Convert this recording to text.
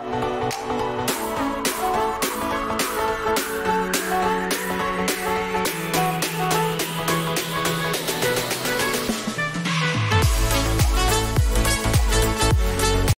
you